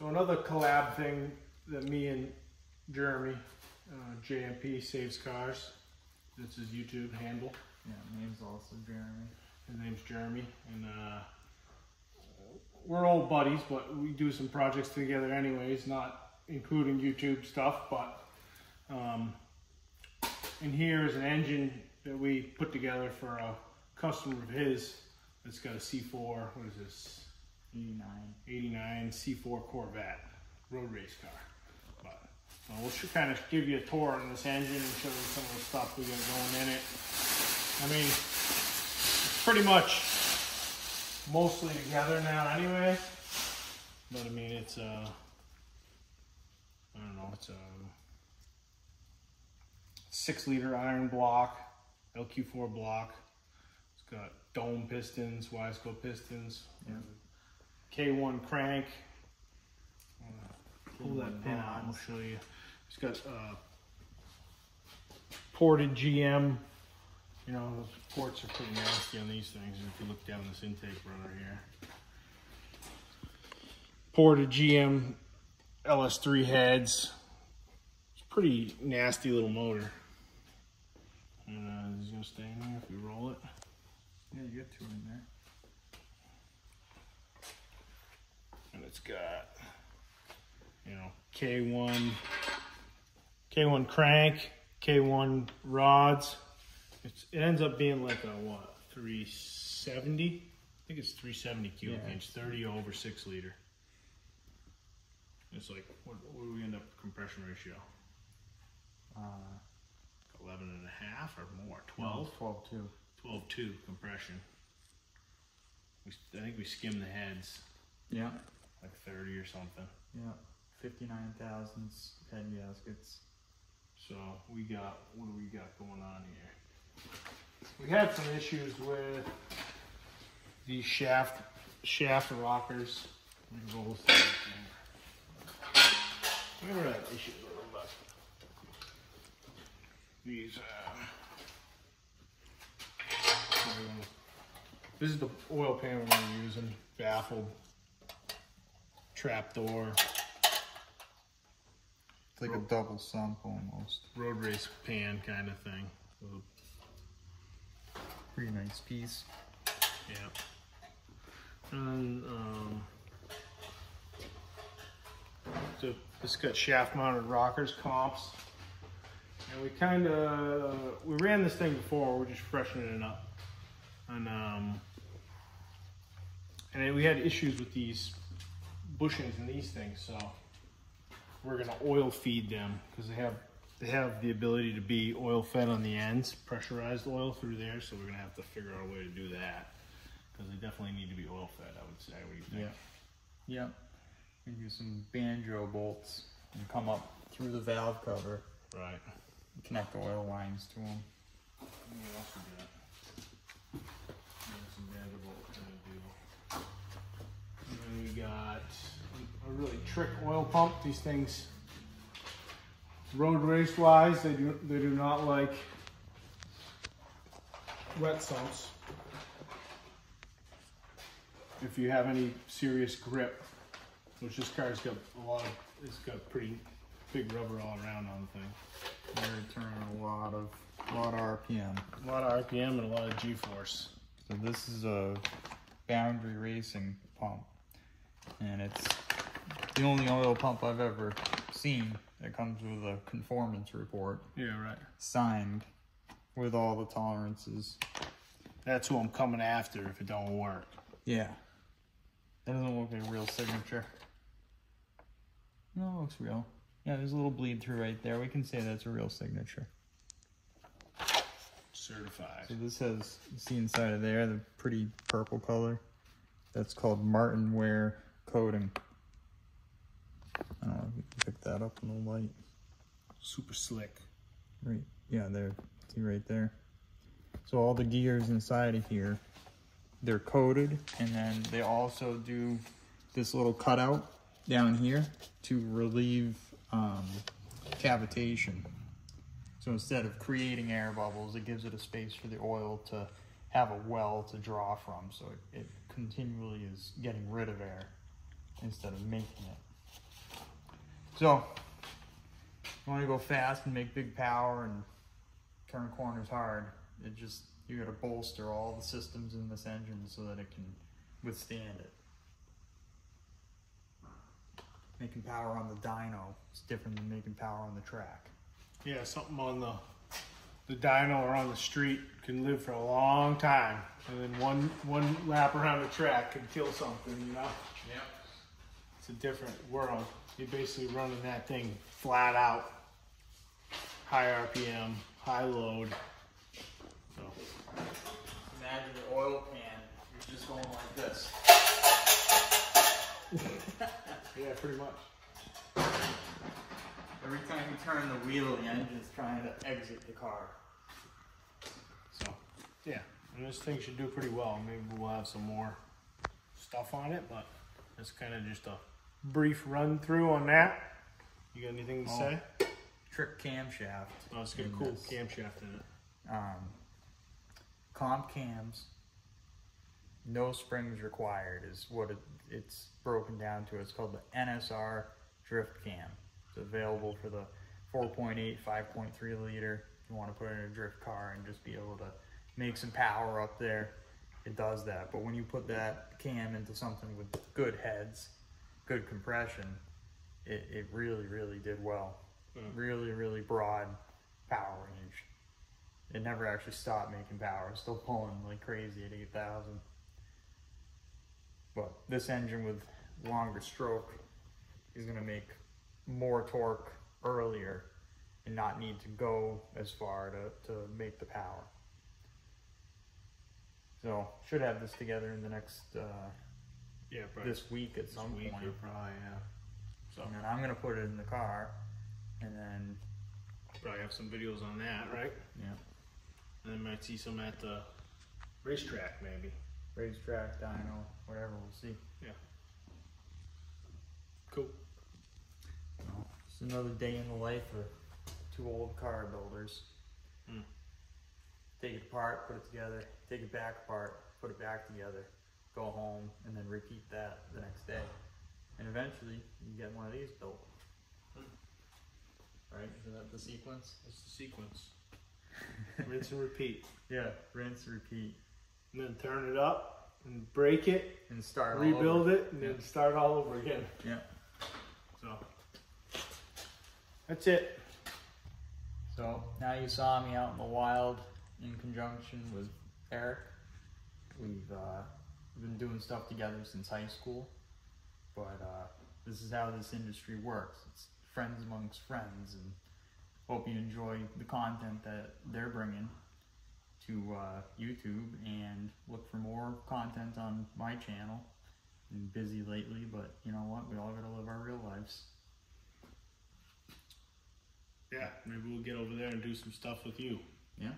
So another collab thing that me and Jeremy, uh, JMP Saves Cars, that's his YouTube handle. Yeah, name's also Jeremy. His name's Jeremy, and uh, we're old buddies, but we do some projects together anyways, not including YouTube stuff. But um, and here is an engine that we put together for a customer of his that's got a C4. What is this? 89. 89 C4 Corvette road race car. But uh, we'll kind of give you a tour on this engine and show you some of the stuff we got going in it. I mean, it's pretty much mostly together now anyway. But I mean, it's uh, I don't know, it's a six liter iron block, LQ4 block. It's got dome pistons, Wiseco pistons. Yeah. K1 crank. Pull that pin out. I'll show you. It's got uh, ported GM. You know, those ports are pretty nasty on these things. If you look down this intake runner here, ported GM LS3 heads. It's a pretty nasty little motor. And uh, it's gonna stay in there if we roll it. Yeah, you got two in there. It's got you know K1 K1 crank, K1 rods. It's, it ends up being like a what 370? I think it's 370 cubic Yeah. inch, 30 over six liter. It's like what, what do we end up compression ratio? Uh, 11 and a half or more? 12? 12 too. 12 2 compression. We, I think we skim the heads Yeah, like 30 or something. yeah. 59 thousandths head gaskets. So we got, what do we got going on here? We had some issues with the shaft, shaft rockers. Let me roll this thing. We never had issues with them, but these, uh, this is the oil pan we're using, baffled, trap door, It's like a double sump almost. road race pan kind of thing. Pretty nice piece. Yeah. And um, so it's got shaft mounted rockers comps. And we kind of, we ran this thing before, we're just freshening it up. And, um, and we had issues with these bushings and these things, so we're gonna oil feed them because they have they have the ability to be oil fed on the ends, pressurized oil through there. So we're gonna have to figure out a way to do that because they definitely need to be oil fed. I would say. What do you think? Yeah. We use some banjo bolts and come up through the valve cover, Right. connect the oil lines to them. What else we got? We got some Vanderbilt kind of deal. And then we got a really trick oil pump. These things, road race wise, they do they do not like wet sumps. If you have any serious grip, which this car's got a lot of, it's got pretty big rubber all around on the thing. They're turning a lot of, a lot of RPM. A lot of RPM and a lot of G-force. So this is a boundary racing pump, and it's the only oil pump I've ever seen that comes with a conformance report Yeah, right. signed with all the tolerances. That's who I'm coming after if it don't work. Yeah. That doesn't look like a real signature. No, it looks real. Yeah, there's a little bleed through right there. We can say that's a real signature. Certified. So this has, you see inside of there, the pretty purple color. That's called MartenWear coating. Don't know if you can pick that up in the light. Super slick. Right, yeah, there, see right there. So all the gears inside of here, they're coated, and then they also do this little cutout down here to relieve um, cavitation. So instead of creating air bubbles, it gives it a space for the oil to have a well to draw from, so it, it continually is getting rid of air instead of making it. So, you want to go fast and make big power and turn corners hard. It just you got to bolster all the systems in this engine so that it can withstand it. Making power on the dyno is different than making power on the track. Yeah, something on the the dyno or on the street can live for a long time, and then one one lap around the track can kill something. You know, Yep. it's a different world. You're basically running that thing flat out, high RPM, high load. So Imagine the oil can. You're just going like this. yeah, pretty much. Every time you turn the wheel, the engine's trying to exit the car. So yeah, and this thing should do pretty well. Maybe we'll have some more stuff on it, but it's kind of just a brief run through on that. You got anything to Oh. say? Trick camshaft. Oh, it's got a cool this. camshaft in it. um, comp cams, no springs required is what it, it's broken down to. It's called the NSR drift cam. It's available for the 4.8, 5.3 liter. If you want to put it in a drift car and just be able to make some power up there, it does that. But when you put that cam into something with good heads, good compression, it, it really, really did well. Mm. Really, really broad power range it never actually stopped making power. It's still pulling like crazy at 8,000. But this engine with longer stroke is going to make more torque earlier and not need to go as far to, to make the power. So should have this together in the next uh, Yeah, probably this week at some week point. or probably yeah. So And then I'm gonna put it in the car, and then probably have some videos on that, right? yeah, And then might see some at the racetrack, maybe. racetrack, dyno, whatever. We'll see. Yeah. Cool. Well, It's another day in the life of two old car builders. Hmm. Take it apart, put it together, take it back apart, put it back together, go home, and then repeat that the next day. And eventually, you get one of these built. Hmm. Right? Isn't that the sequence? That's the sequence. Rinse and repeat. Yeah, rinse, repeat, And then turn it up and break it, and start all rebuild over. it, and then start all over again. Yeah. So that's it. So now you saw me out in the wild in conjunction with Eric. We've uh, been doing stuff together since high school, but uh, this is how this industry works. It's friends amongst friends, and hope you enjoy the content that they're bringing to uh, YouTube and look for more content on my channel. Been busy lately, but you know what? We all gotta live our real lives. Yeah, maybe we'll get over there and do some stuff with you. Yeah.